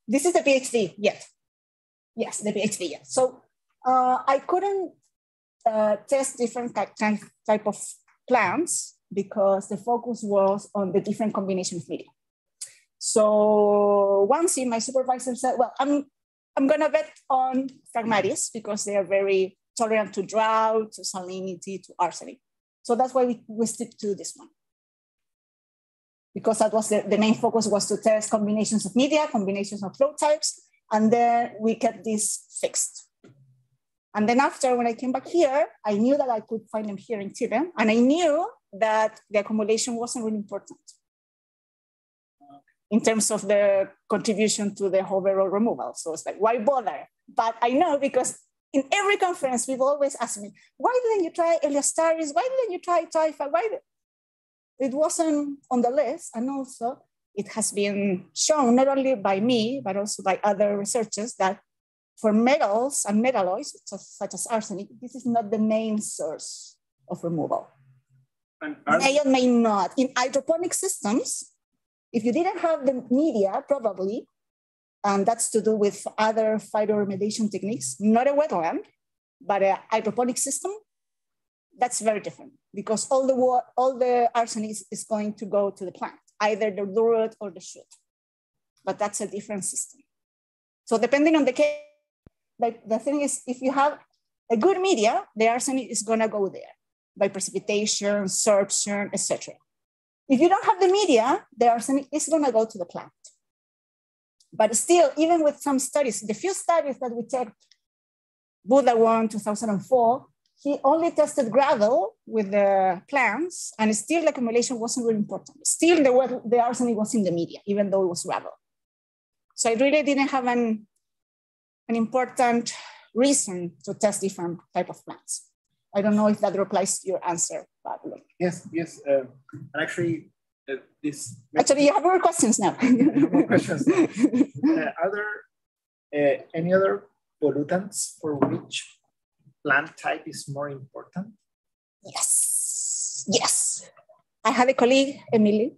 This is the PhD yet. Yes, the PhD yet. So uh, I couldn't uh, test different type, type of plants because the focus was on the different combination of media. So once in my supervisor said, well, I'm I'm going to bet on Phragmites because they are very tolerant to drought, to salinity, to arsenic. So that's why we, we stick to this one. Because that was the, the main focus was to test combinations of media, combinations of flow types, and then we kept this fixed. And then after, when I came back here, I knew that I could find them here in Tibet, and I knew that the accumulation wasn't really important in terms of the contribution to the overall removal. So it's like, why bother? But I know because in every conference, people always ask me, why didn't you try Eliostaris? Why didn't you try Typha? Why did... It wasn't on the list. And also it has been shown not only by me, but also by other researchers that for metals and metalloids, such as, such as arsenic, this is not the main source of removal. And may or may not. In hydroponic systems, if you didn't have the media, probably, and that's to do with other phytoremediation techniques, not a wetland, but a hydroponic system, that's very different because all the all the arsenic is going to go to the plant, either the root or the shoot. But that's a different system. So depending on the case, like the thing is, if you have a good media, the arsenic is gonna go there by precipitation, sorption, etc. If you don't have the media, the arsenic is going to go to the plant. But still, even with some studies, the few studies that we checked, Buddhawong, 2004, he only tested gravel with the plants, and still the accumulation wasn't really important. Still, the, the arsenic was in the media, even though it was gravel. So I really didn't have an, an important reason to test different type of plants. I don't know if that replies to your answer, Pablo. Yes, yes. Uh, and actually, uh, this. Actually, you have more questions now. more questions. Now. Uh, are there uh, any other pollutants for which plant type is more important? Yes, yes. I have a colleague, Emily.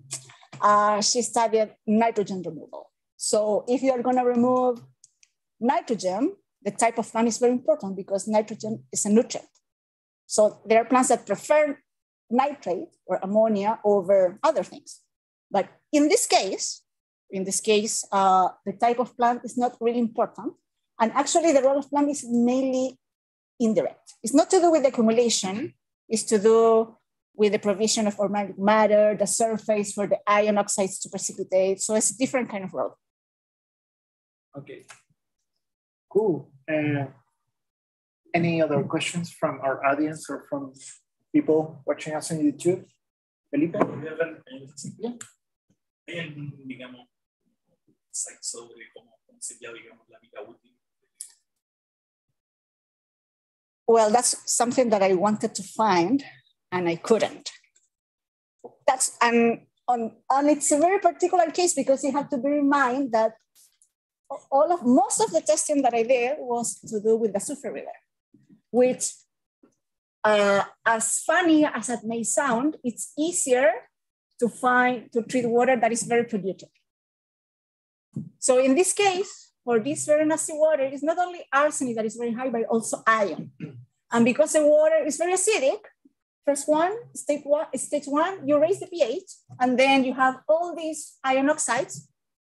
Uh, she studied nitrogen removal. So if you are going to remove nitrogen, the type of plant is very important because nitrogen is a nutrient. So there are plants that prefer nitrate or ammonia over other things. But in this case, in this case, uh, the type of plant is not really important. And actually the role of plant is mainly indirect. It's not to do with the accumulation, it's to do with the provision of organic matter, the surface for the iron oxides to precipitate. So it's a different kind of role. Okay, cool. Uh, any other questions from our audience or from people watching us on YouTube? Felipe? Well, that's something that I wanted to find and I couldn't. That's and on, on it's a very particular case because you have to bear in mind that all of most of the testing that I did was to do with the River, which uh, as funny as it may sound, it's easier to find, to treat water that is very polluted. So in this case, for this very nasty water, it's not only arsenic that is very high, but also iron. And because the water is very acidic, first one, stage one, stage one, you raise the pH, and then you have all these iron oxides,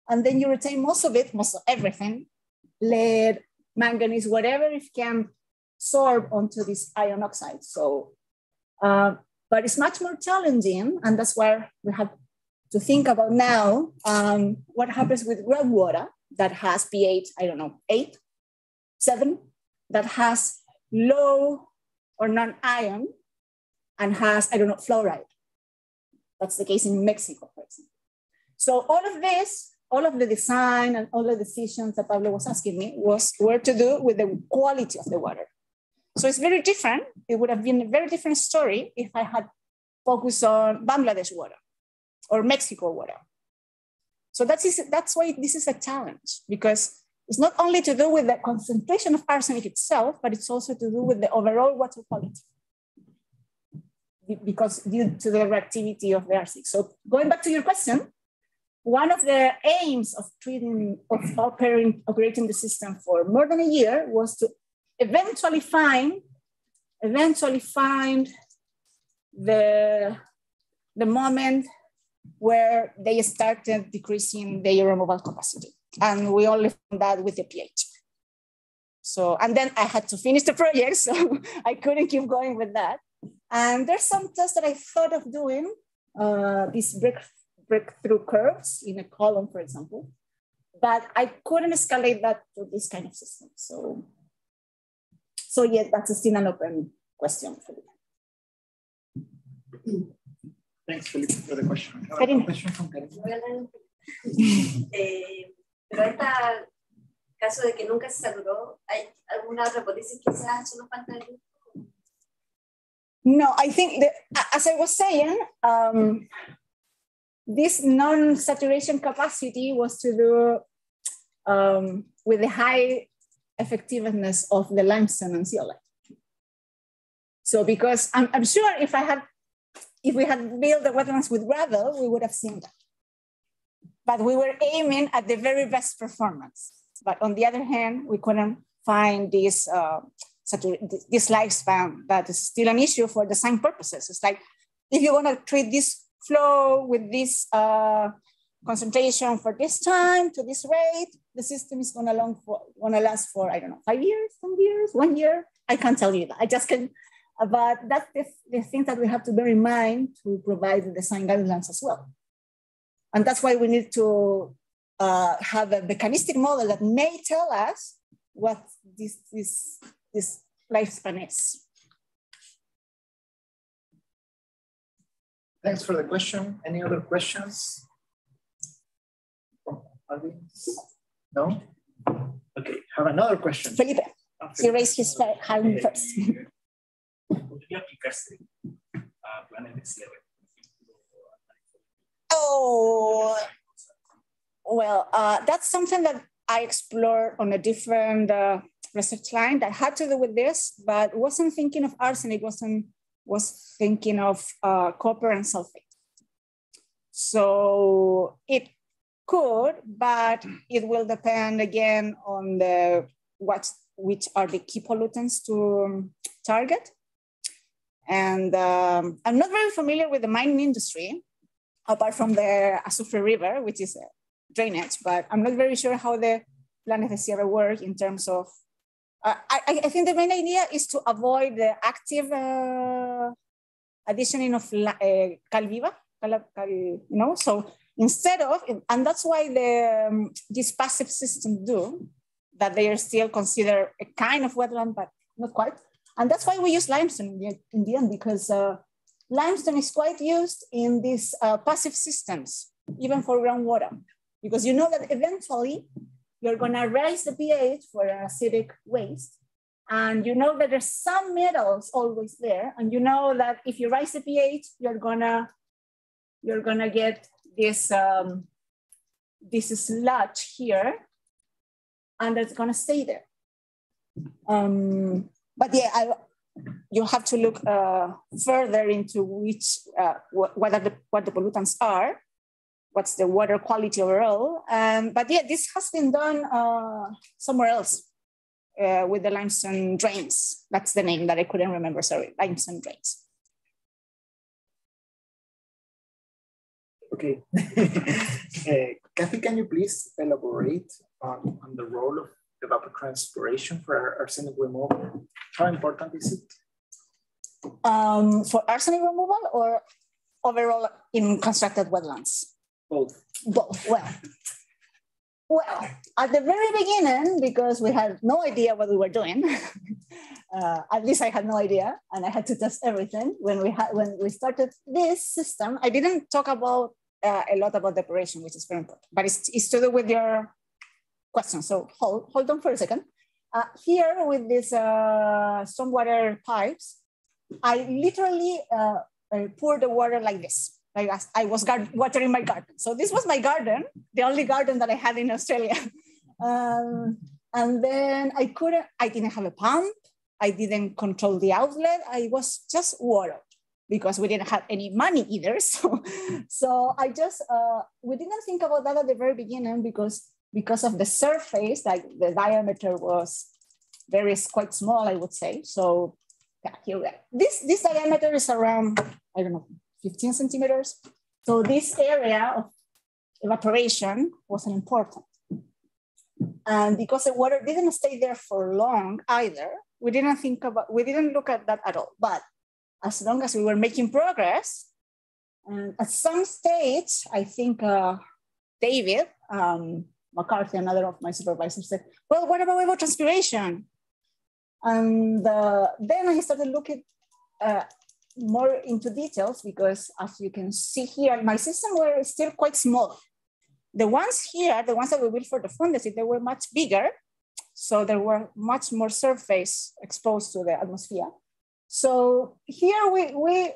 and then you retain most of it, most of everything, lead, manganese, whatever it can absorb onto this iron oxide. So, uh, but it's much more challenging, and that's where we have to think about now um, what happens with groundwater that has pH, I don't know, eight, seven, that has low or non-iron and has, I don't know, fluoride. That's the case in Mexico, for example. So all of this, all of the design and all the decisions that Pablo was asking me was were to do with the quality of the water. So it's very different. It would have been a very different story if I had focused on Bangladesh water or Mexico water. So that's, that's why this is a challenge because it's not only to do with the concentration of arsenic itself, but it's also to do with the overall water quality because due to the reactivity of the arsenic. So going back to your question, one of the aims of treating, of operating, operating the system for more than a year was to eventually find, eventually find the, the moment where they started decreasing their removal capacity. And we only found that with the pH. So, and then I had to finish the project, so I couldn't keep going with that. And there's some tests that I thought of doing, uh, these break, breakthrough curves in a column, for example, but I couldn't escalate that to this kind of system. So so yes, that's still an open question for you. Thanks, Felipe, for the question. Karin. question from Karin. eh, pero esta caso de que nunca se saturó, ¿hay alguna otra hipótesis que sea solo falta de? No, I think that, as I was saying, um, this non-saturation capacity was to do um, with the high effectiveness of the limestone and zeolite. So because I'm, I'm sure if I had, if we had built the wetlands with gravel, we would have seen that. But we were aiming at the very best performance. But on the other hand, we couldn't find this, uh, this lifespan that is still an issue for design purposes. It's like, if you want to treat this flow with this uh, concentration for this time to this rate, the system is gonna long for gonna last for I don't know five years, some years, one year. I can't tell you that. I just can. But that's the, the thing that we have to bear in mind to provide the design guidelines as well. And that's why we need to uh, have a mechanistic model that may tell us what this, this, this lifespan is. Thanks for the question. Any other questions? audience? No? Okay, have another question. Felipe, he raised his hand first. ¿Podría aplicarse a planes de cierre? Oh, well, uh, that's something that I explored on a different uh, research line that had to do with this, but wasn't thinking of arsenic, wasn't was thinking of uh, copper and sulfate. So it could, but it will depend again on the what which are the key pollutants to target. And um, I'm not very familiar with the mining industry, apart from the Azufre River, which is a drainage, but I'm not very sure how the planes de cierre work in terms of, uh, I, I, think the main idea is to avoid the active uh, additioning of uh, Calviva, cal, cal, you know, so instead of, and that's why the, um, these passive systems do, that they are still considered a kind of wetland, but not quite. And that's why we use limestone in the end, because uh, limestone is quite used in these uh, passive systems, even for groundwater, because you know that eventually you're gonna raise the pH for acidic waste. And you know that there's some metals always there. And you know that if you raise the pH, you're gonna, you're gonna get this, um, this sludge here, and it's gonna stay there. Um, but yeah, I, you have to look uh, further into which, uh, what, are the, what the pollutants are, what's the water quality overall. Um, but yeah, this has been done uh, somewhere else uh, with the limestone drains. That's the name that I couldn't remember, sorry, limestone drains. Okay. uh, Kathy, can you please elaborate on, on the role of evapotranspiration for arsenic removal? How important is it? Um, for arsenic removal or overall in constructed wetlands? Both. Both. Well, well, at the very beginning, because we had no idea what we were doing, uh, at least I had no idea, and I had to test everything. When we had when we started this system, I didn't talk about uh, a lot about depuration, which is very important, but it's, it's to do with your question. So hold, hold on for a second. Uh, here with these uh, stormwater pipes, I literally uh, uh pour the water like this. Like I was watering my garden. So this was my garden, the only garden that I had in Australia. um, and then I couldn't, I didn't have a pump. I didn't control the outlet. I was just water because we didn't have any money either. So, so I just, uh, we didn't think about that at the very beginning because because of the surface, like the diameter was very quite small, I would say. So yeah, here. This, this diameter is around, I don't know, 15 centimeters. So this area of evaporation wasn't important. And because the water didn't stay there for long either, we didn't think about, we didn't look at that at all. But as long as we were making progress, and at some stage, I think uh, David, um, McCarthy, another of my supervisors, said, well, what about evapotranspiration? And uh, then I started looking uh, more into details because as you can see here, my system were still quite small. The ones here, the ones that we built for the Fondecyt, they were much bigger. So there were much more surface exposed to the atmosphere. So here we, we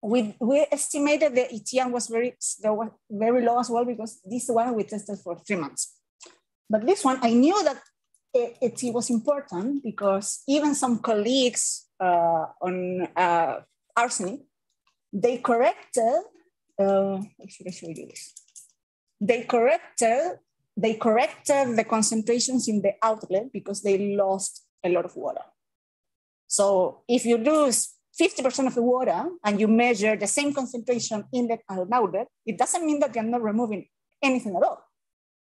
we, we estimated the ETN was very, was very low as well because this one we tested for three months. But this one, I knew that it, it was important because even some colleagues uh, on uh, arsenic, they corrected, uh, should I show you this? They corrected, they corrected the concentrations in the outlet because they lost a lot of water. So if you lose 50% of the water and you measure the same concentration in the uh, outlet, it doesn't mean that you're not removing anything at all.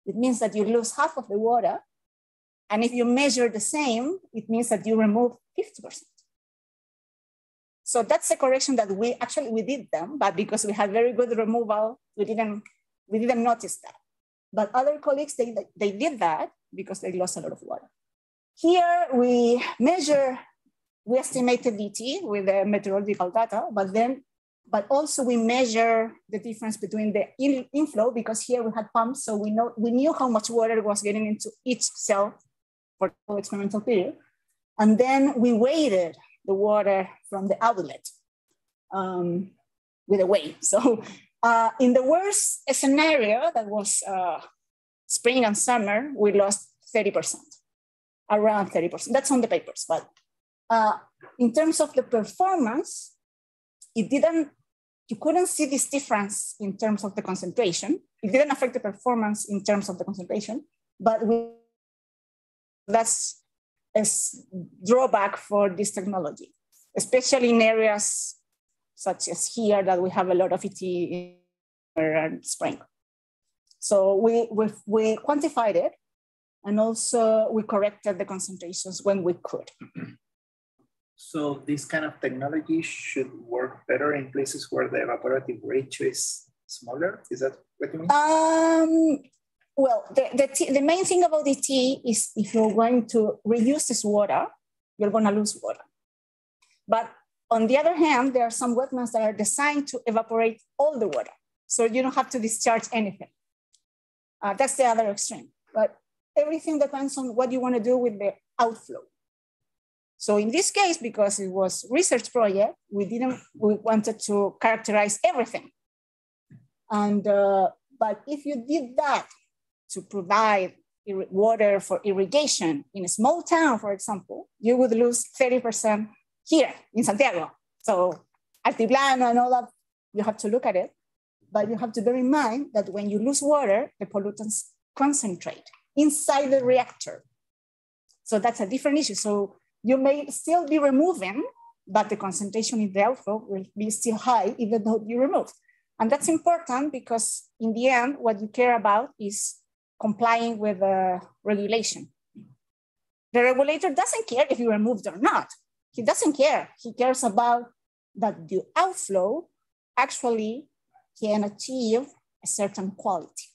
It means that you lose half of the water. And if you measure the same, it means that you remove 50%. So that's a correction that we actually, we did them, but because we had very good removal, we didn't, we didn't notice that. But other colleagues, they, they did that because they lost a lot of water. Here we measure we estimated DT with the meteorological data, but then, but also we measure the difference between the in, inflow because here we had pumps, so we know we knew how much water was getting into each cell for the experimental period, and then we weighted the water from the outlet um, with a weight. So uh, in the worst scenario, that was uh, spring and summer, we lost 30%, around 30%. That's on the papers, but uh, in terms of the performance, it didn't, you couldn't see this difference in terms of the concentration. It didn't affect the performance in terms of the concentration, but we, that's a drawback for this technology, especially in areas such as here that we have a lot of ET in spring. So we, we, we quantified it And also we corrected the concentrations when we could. So this kind of technology should work better in places where the evaporative ratio is smaller? Is that what you mean? Um, well, the, the, the main thing about the tea is if you're going to reuse this water, you're going to lose water. But on the other hand, there are some wetlands that are designed to evaporate all the water. So you don't have to discharge anything. Uh, that's the other extreme. But everything depends on what you want to do with the outflow. So in this case, because it was research project, we didn't, we wanted to characterize everything. And, uh, but if you did that to provide water for irrigation in a small town, for example, you would lose 30% here in Santiago. So Altiplano and all that, you have to look at it. But you have to bear in mind that when you lose water, the pollutants concentrate inside the reactor. So that's a different issue. So you may still be removing, but the concentration in the outflow will be still high, even though you remove. And that's important because in the end, what you care about is complying with the regulation. The regulator doesn't care if you removed or not. He doesn't care. He cares about that the outflow actually can achieve a certain quality.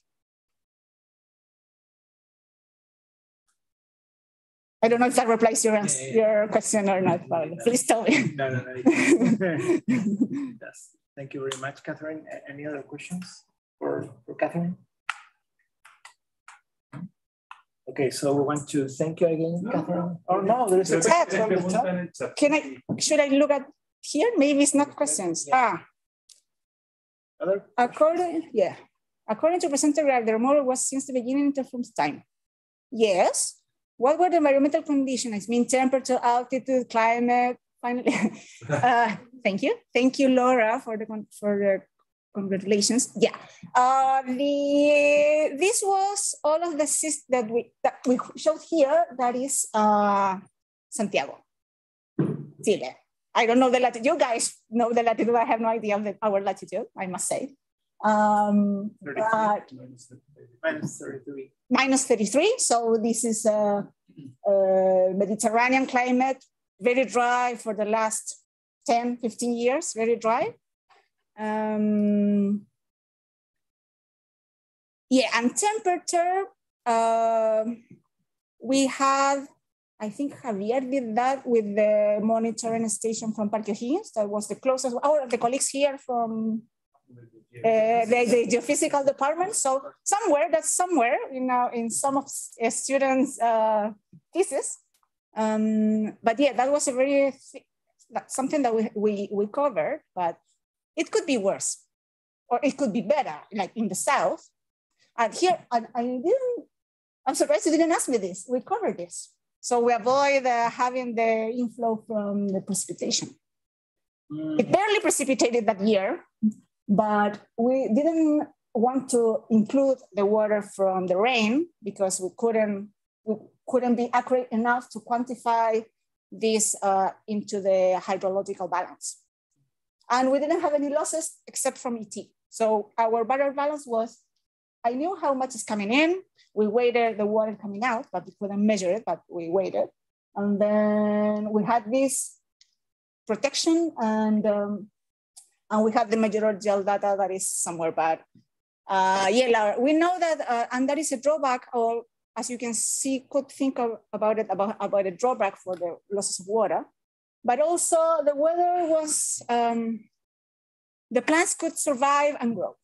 I don't know if that replies your answer, your question or not, Pablo. Please tell me. No, no, no. yes. Thank you very much, Katherine. Any other questions for, for Katherine? Okay, so we want to thank you again, no, Katherine. Oh no, there is a question from the top. Can I? Should I look at here? Maybe it's not questions. Yeah. Ah. Other according, yeah, according to Presenter the model was since the beginning of time. Yes, what were the environmental conditions? I mean, temperature, altitude, climate. Finally, uh, thank you, thank you, Laura, for the for the congratulations. Yeah, uh, the this was all of the systems that we that we showed here. That is uh, Santiago, Chile. I don't know the latitude. You guys know the latitude. I have no idea of the, our latitude. I must say. Um, but, minus 33. Minus 33. So this is a, a, Mediterranean climate, very dry for the last 10, 15 years, very dry. Um, yeah, and temperature, uh, we have, I think Javier did that with the monitoring station from Parque O'Higgins. That was the closest, our, the colleagues here from uh, the, the geophysical department. So somewhere, that's somewhere, you know, in some of uh, students' uh, thesis. Um, but yeah, that was a very, something that we, we, we covered, but it could be worse or it could be better, like in the South. And here, I, I didn't, I'm surprised you didn't ask me this. We covered this. So we avoid uh, having the inflow from the precipitation. Mm. It barely precipitated that year, but we didn't want to include the water from the rain because we couldn't, we couldn't be accurate enough to quantify this uh, into the hydrological balance. And we didn't have any losses except from ET. So our water balance was, I knew how much is coming in. We waited the water coming out, but we couldn't measure it, but we waited. And then we had this protection and um, and we have the meteorological data that is somewhere bad. Uh, yeah, Laura, we know that, uh, and that is a drawback, or as you can see, could think of, about it, about, about a drawback for the losses of water. But also the weather was, um, the plants could survive and grow.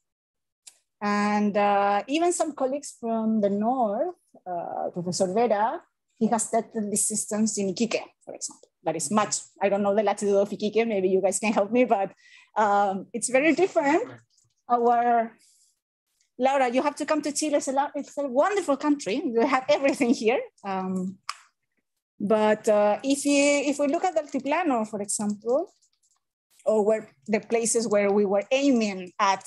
And uh, even some colleagues from the north, uh, Professor Vera, he has tested these systems in Iquique, for example. That is much, I don't know the latitude of Iquique, maybe you guys can help me, but um, it's very different. Our Laura, you have to come to Chile. It's a, it's a wonderful country. We have everything here. Um, but uh, if you if we look at the Altiplano, for example, or where the places where we were aiming at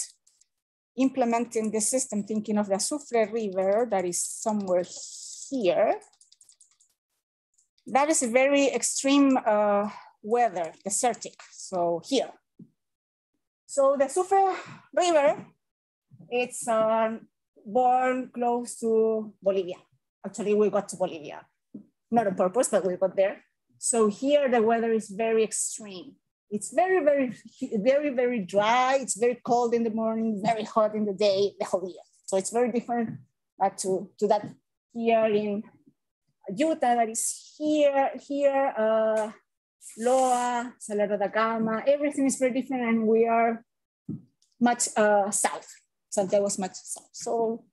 implementing the system, thinking of the Azufre River that is somewhere here, that is a very extreme uh, weather, desertic. So here, so the Azufre River, it's uh, born close to Bolivia. Actually, we got to Bolivia, not on purpose, but we got there. So here the weather is very extreme. It's very, very, very, very dry. It's very cold in the morning, very hot in the day, the whole year. So it's very different uh, to, to that here in Lluta, that is here, here, uh, Loa, Salar da Gama, everything is very different and we are much uh, south. Santiago was much south. So,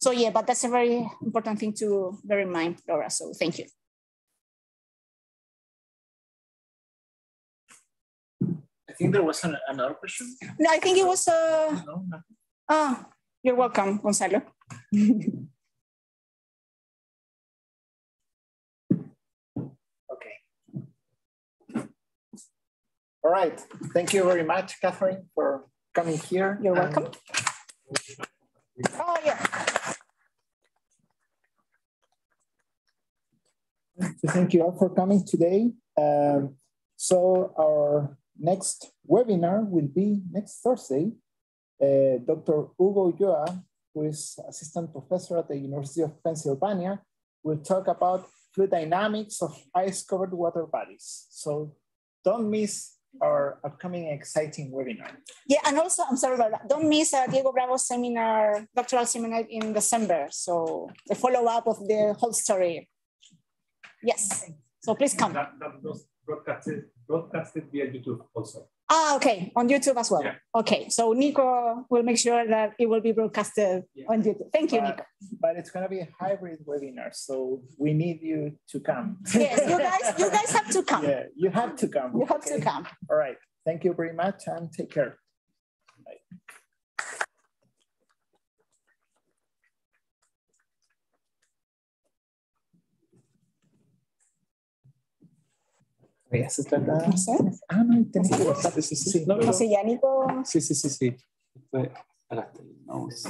so yeah, but that's a very important thing to bear in mind, Laura. So thank you. I think there was an, another question. No, I think it was. Uh, No, nothing. ah, you're welcome, Gonzalo. All right. Thank you very much, Katherine, for coming here. You're and- welcome. Oh yeah. So thank you all for coming today. Um, so our next webinar will be next Thursday. Uh, Dr. Hugo Ulloa, who is assistant professor at the University of Pennsylvania, will talk about fluid dynamics of ice-covered water bodies. So don't miss our upcoming exciting webinar. Yeah, and also, I'm sorry about that. Don't miss uh, Diego Bravo seminar, doctoral seminar in December. So the follow-up of the whole story. Yes, so please come. That, that was broadcasted, broadcasted via YouTube also. Ah, okay, on YouTube as well. Yeah. Okay, so Nico will make sure that it will be broadcasted Yeah. on YouTube. Thank you, Uh, Nico. But it's gonna be a hybrid webinar, so we need you to come. Yes, you guys, you guys have to come. Yeah, you have to come. You have to come. All right. Thank you very much and take care. Voy a asustar a- No sé. Ah, no, tenés que. Sí, sí, sí. No, No sé, ya Nico. Sí, sí, sí, sí. Fue- el mouse.